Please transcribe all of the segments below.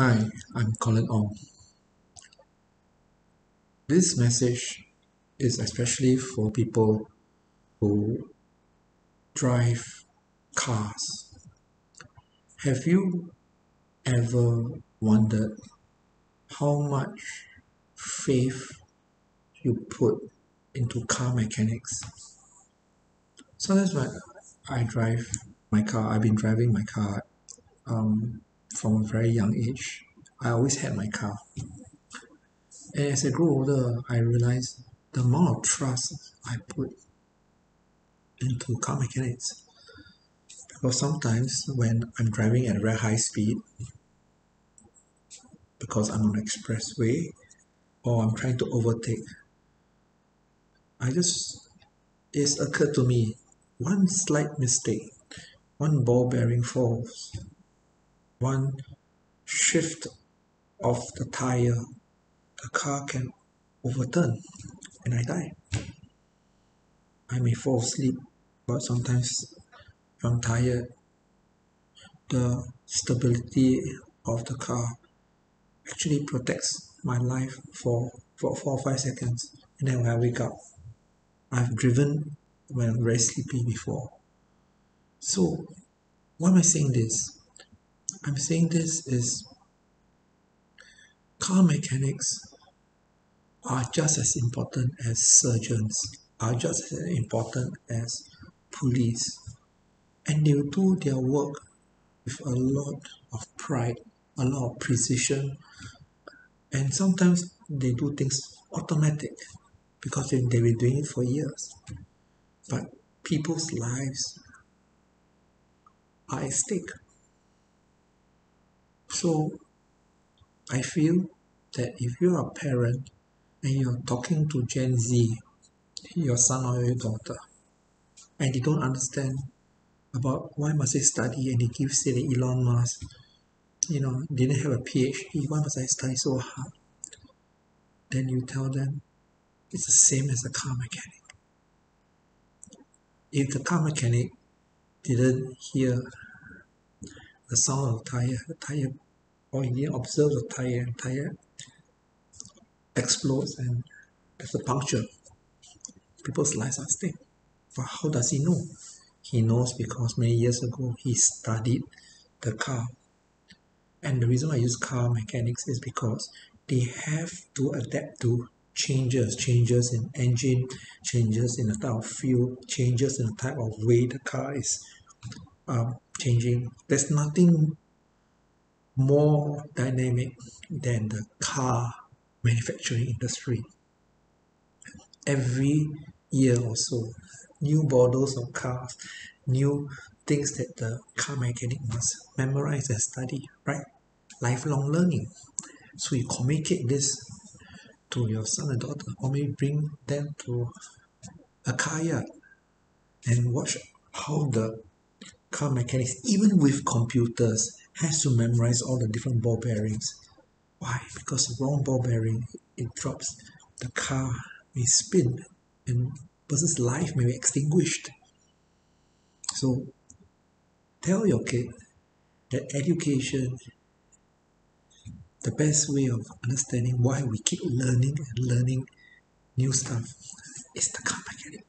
Hi, I'm Colin Ong. This message is especially for people who drive cars. Have you ever wondered how much faith you put into car mechanics? Sometimes when I drive my car, I've been driving my car um, from a very young age. I always had my car. And as I grew older, I realized the amount of trust I put into car mechanics. Because sometimes when I'm driving at a very high speed, because I'm on an expressway or I'm trying to overtake, I just, it's occurred to me one slight mistake, one ball bearing falls, one shift of the tire, the car can overturn and I die. I may fall asleep, but sometimes I'm tired, the stability of the car actually protects my life for, for four or five seconds. And then when I wake up, I've driven when I'm very sleepy before. So, why am I saying this? I'm saying this is car mechanics are just as important as surgeons, are just as important as police. And they will do their work with a lot of pride, a lot of precision, and sometimes they do things automatic because they've been doing it for years. But people's lives are at stake. So I feel that if you're a parent and you're talking to Gen Z, your son or your daughter, and they don't understand about why must they study and they give say that Elon Musk, you know, didn't have a PhD, why must I study so hard? Then you tell them it's the same as a car mechanic. If the car mechanic didn't hear the sound of the tire, the tire, or he didn't observe the tire, tire explodes and there's a puncture. People's lives are stake. But how does he know? He knows because many years ago he studied the car. And the reason I use car mechanics is because they have to adapt to changes, changes in engine, changes in the type of fuel, changes in the type of way the car is um, changing. There's nothing more dynamic than the car manufacturing industry. Every year or so, new models of cars, new things that the car mechanic must memorize and study, right? Lifelong learning. So you communicate this to your son and daughter, or maybe bring them to a car yard and watch how the car mechanics, even with computers, has to memorize all the different ball bearings. Why? Because the wrong ball bearing, it drops, the car may spin and person's life may be extinguished. So tell your kid that education the best way of understanding why we keep learning and learning new stuff is the car mechanic.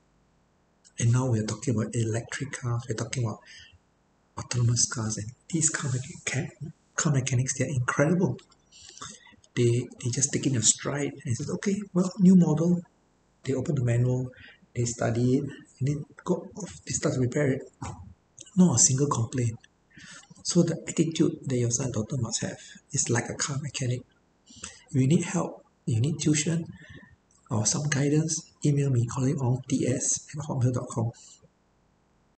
And now we're talking about electric cars, we're talking about autonomous cars, and these car, mechanic, car mechanics, they're incredible. They, they just take in a stride and says, okay, well, new model. They open the manual, they study it, and then go off, they start to repair it. Not a single complaint. So the attitude that your son daughter must have is like a car mechanic. If you need help, you need tuition or some guidance, email me Colin Ong ts at hotmail.com.